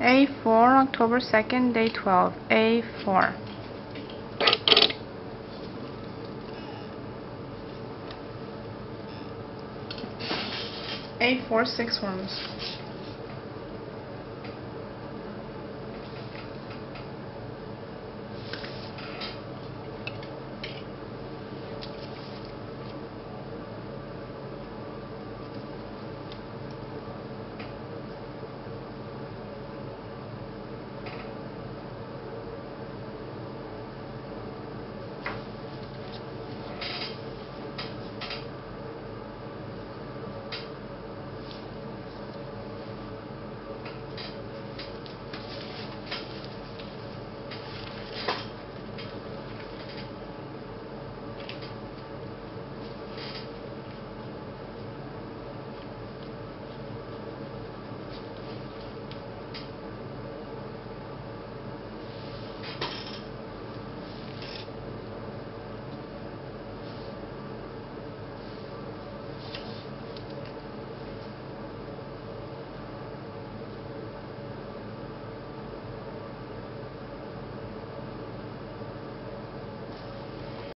A4, October 2nd, day 12. A4. A4, six.